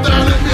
down in me.